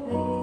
baby.